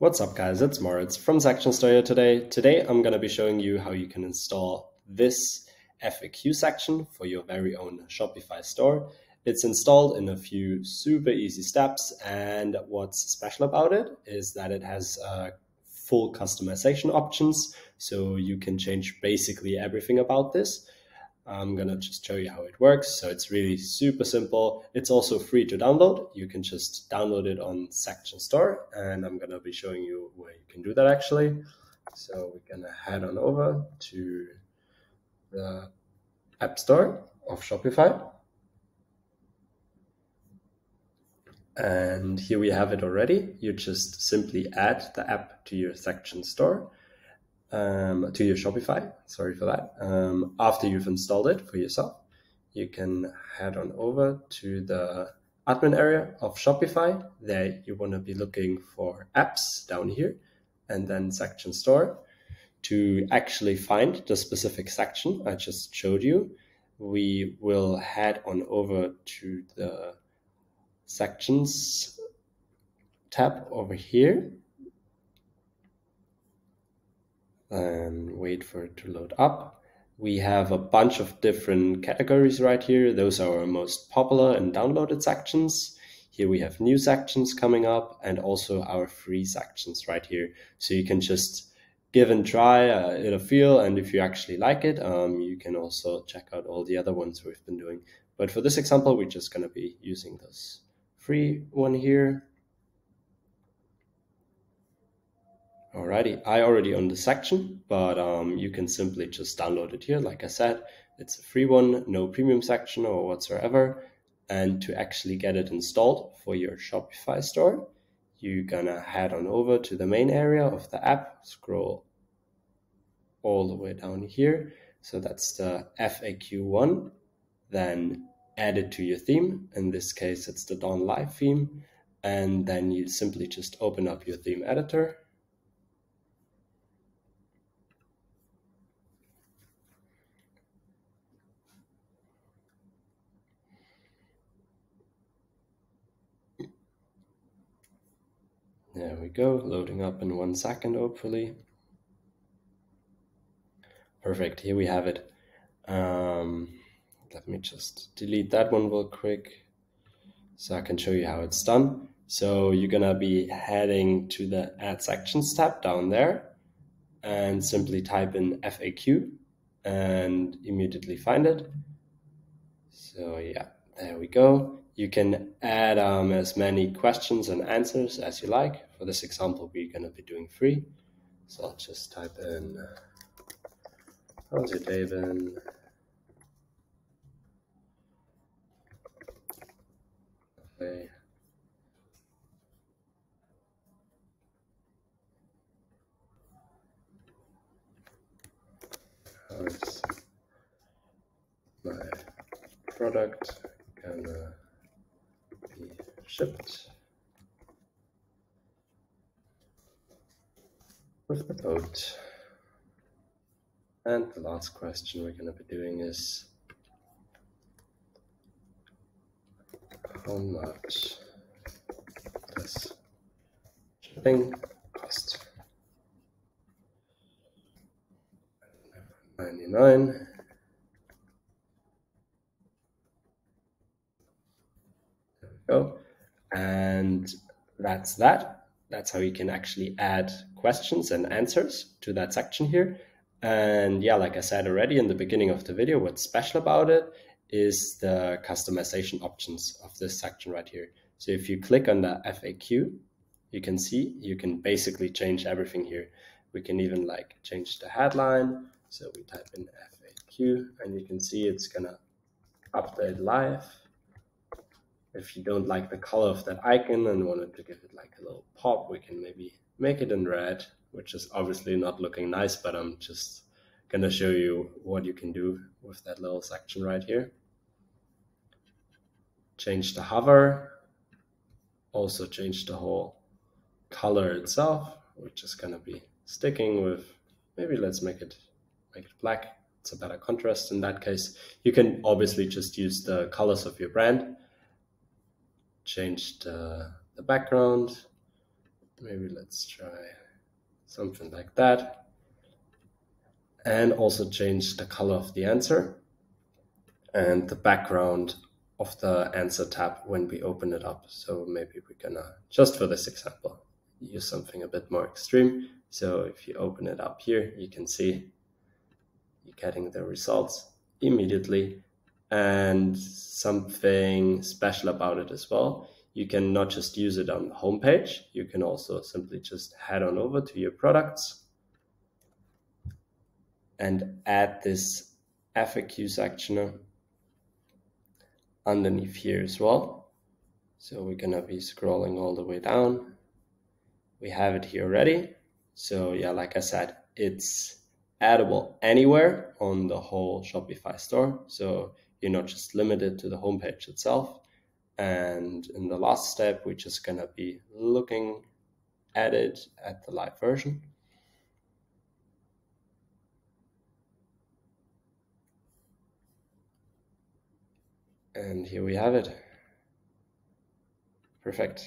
What's up guys, it's Moritz from Section Studio today. Today I'm going to be showing you how you can install this FAQ section for your very own Shopify store. It's installed in a few super easy steps and what's special about it is that it has uh, full customization options so you can change basically everything about this. I'm gonna just show you how it works. So it's really super simple. It's also free to download. You can just download it on Section Store and I'm gonna be showing you where you can do that actually. So we're gonna head on over to the App Store of Shopify. And here we have it already. You just simply add the app to your Section Store um, to your Shopify. Sorry for that. Um, after you've installed it for yourself, you can head on over to the admin area of Shopify. There you want to be looking for apps down here and then section store to actually find the specific section I just showed you. We will head on over to the sections tab over here and wait for it to load up. We have a bunch of different categories right here. Those are our most popular and downloaded sections. Here we have new sections coming up and also our free sections right here. So you can just give and try uh, it a feel. And if you actually like it, um, you can also check out all the other ones we've been doing. But for this example, we're just going to be using this free one here. Alrighty, I already own the section, but um, you can simply just download it here. Like I said, it's a free one, no premium section or whatsoever. And to actually get it installed for your Shopify store, you're gonna head on over to the main area of the app, scroll all the way down here. So that's the FAQ one. Then add it to your theme. In this case, it's the Dawn Live theme. And then you simply just open up your theme editor There we go, loading up in one second, hopefully. Perfect, here we have it. Um, let me just delete that one real quick so I can show you how it's done. So you're gonna be heading to the add sections tab down there and simply type in FAQ and immediately find it. So yeah, there we go. You can add um, as many questions and answers as you like for this example, we're going to be doing three. So I'll just type in, how's your day been? Okay. How's my product gonna shipped? with the boat. And the last question we're going to be doing is how much does shipping cost? 99 There we go. And that's that that's how you can actually add questions and answers to that section here. And yeah, like I said already in the beginning of the video, what's special about it is the customization options of this section right here. So if you click on the FAQ, you can see you can basically change everything here. We can even like change the headline. So we type in FAQ and you can see it's gonna update live if you don't like the color of that icon and wanted to give it like a little pop, we can maybe make it in red, which is obviously not looking nice, but I'm just gonna show you what you can do with that little section right here. Change the hover, also change the whole color itself, which is gonna be sticking with, maybe let's make it, make it black. It's a better contrast in that case. You can obviously just use the colors of your brand changed uh, the background maybe let's try something like that. And also change the color of the answer and the background of the answer tab when we open it up. So maybe we're gonna, just for this example, use something a bit more extreme. So if you open it up here, you can see you're getting the results immediately and something special about it as well. You can not just use it on the homepage, you can also simply just head on over to your products and add this FAQ section underneath here as well. So we're gonna be scrolling all the way down. We have it here already. So yeah, like I said, it's addable anywhere on the whole Shopify store. So you're not just limited to the homepage itself. And in the last step, we're just gonna be looking at it at the live version. And here we have it. Perfect.